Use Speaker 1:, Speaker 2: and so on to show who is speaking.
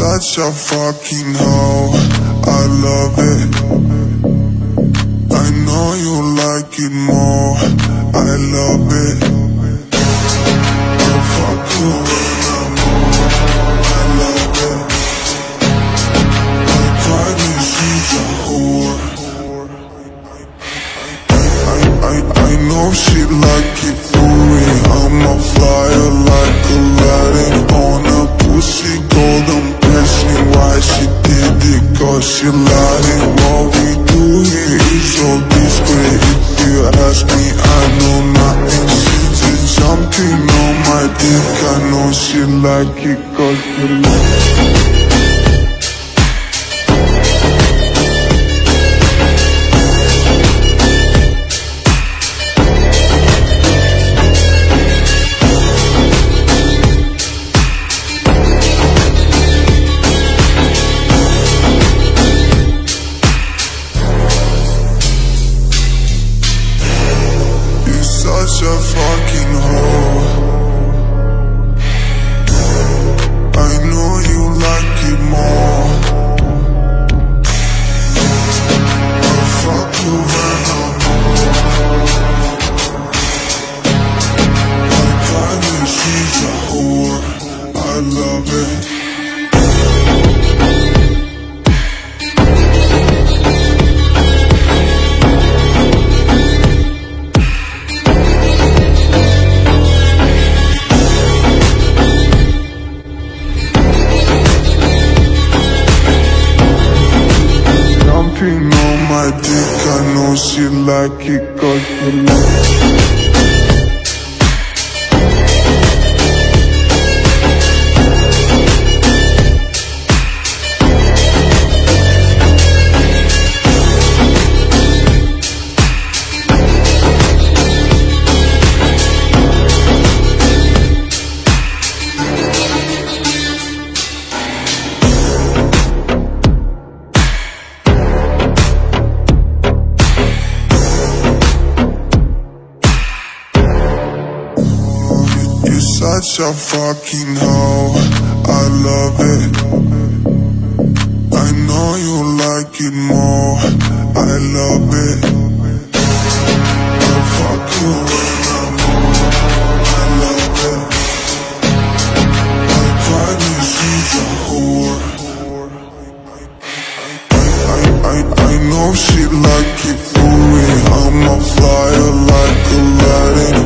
Speaker 1: such a fucking hoe. I love it. I know you like it more. I love it. I'll fuck you I'm. I love it. A whore. I, I, I know she like it for me. I'm a flyer like Aladdin on golden blessing. Why she did it? Cause she lied. What we do here is so discreet. If you ask me, I know nothing. She's jumping on my dick. I know she like it cause she like it. Jumping on my dick, I know she like it cause she like it. Such a fucking hoe, I love it. I know you like it more, I love it. I'll fuck you when I'm old, I love it. I probably she's a whore I, I, I know she like it for I'm a flyer like Aladdin